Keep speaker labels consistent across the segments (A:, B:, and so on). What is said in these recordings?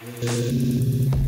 A: Bye.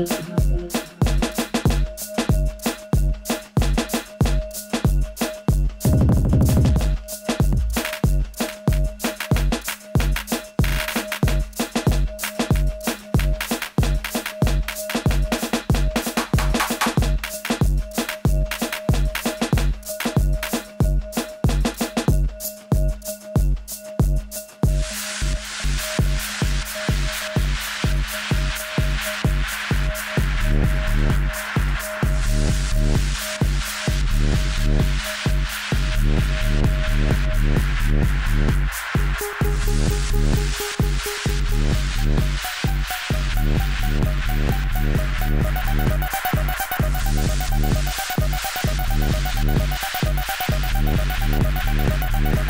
A: Thank you.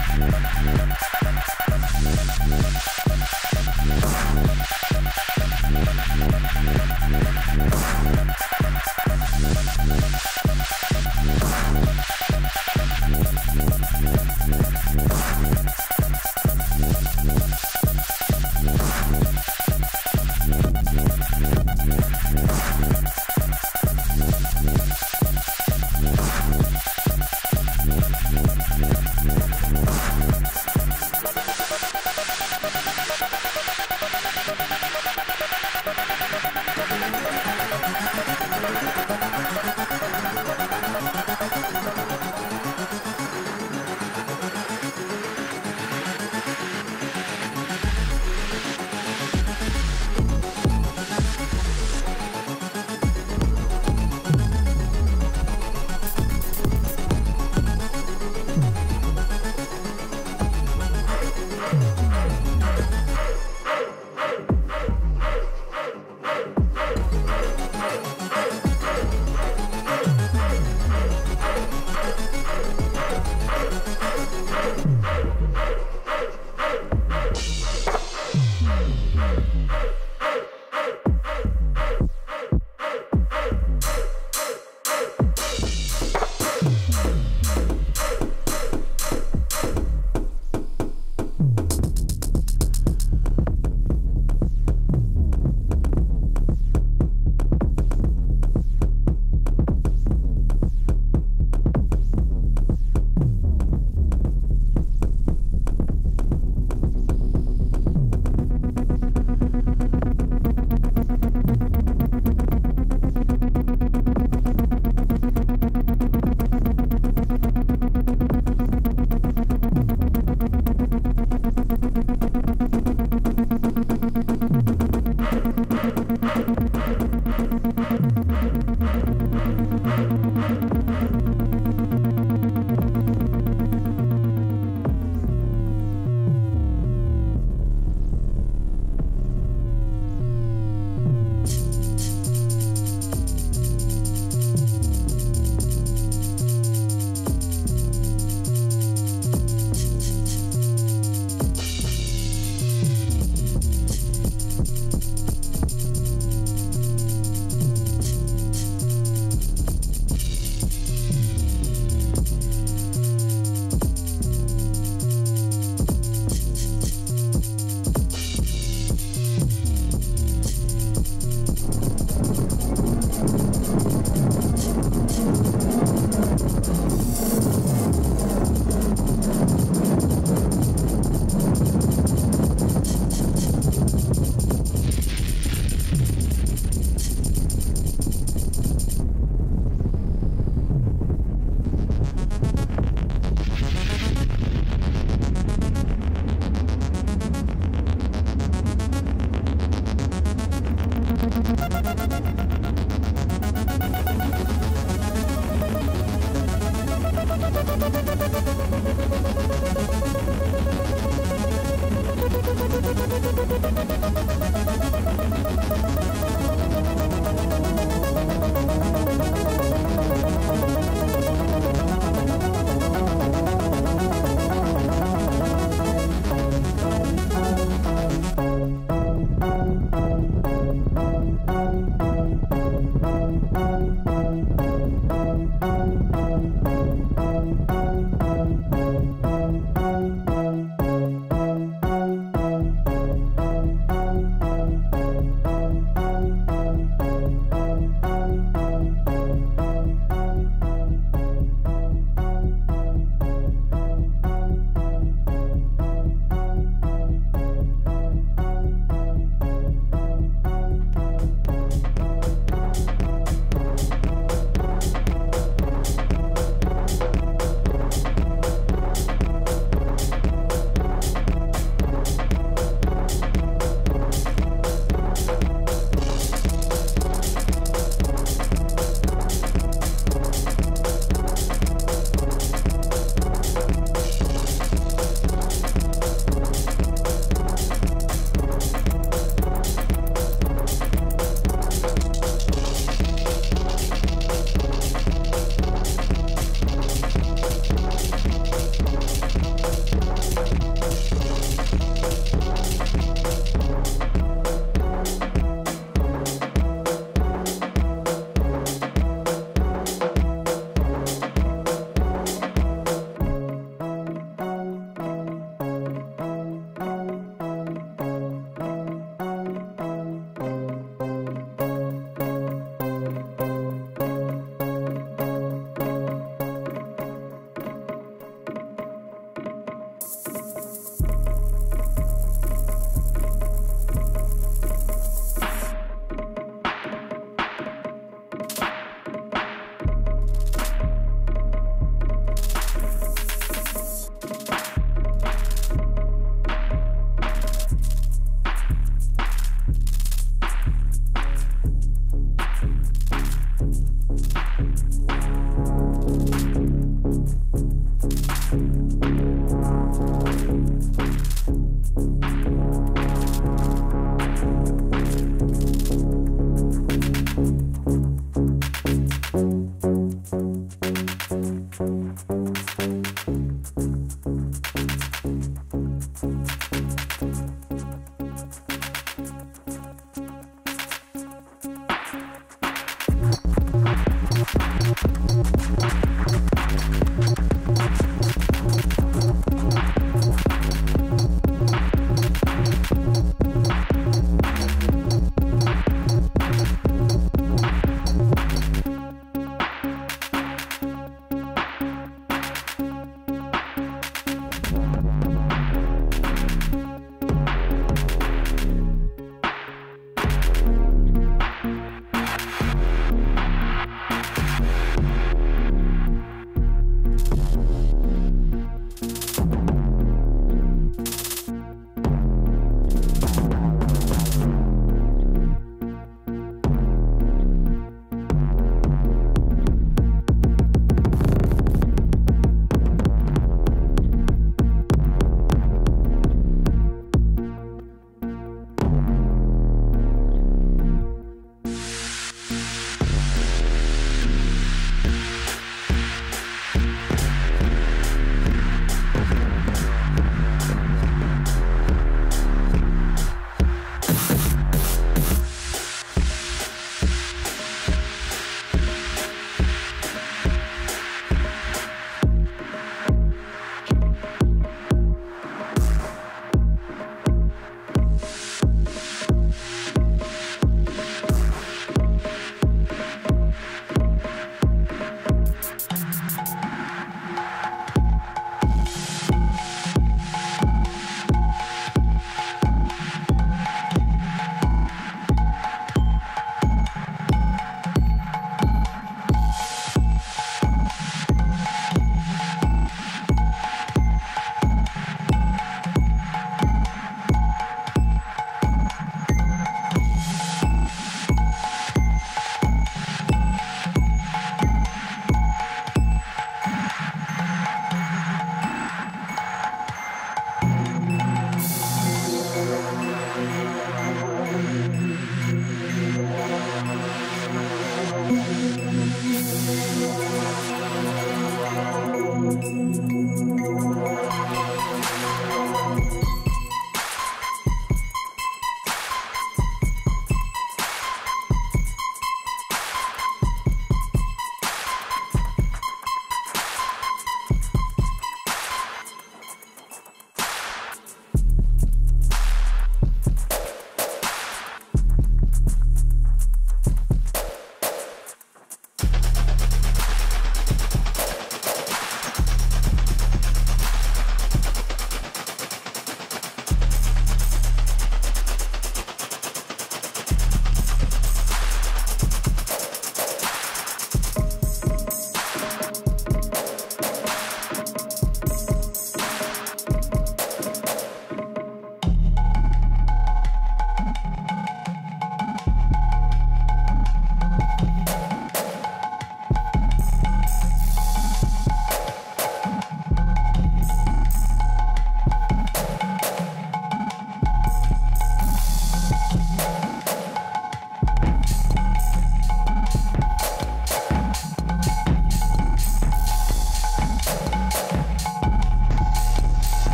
B: Thank you.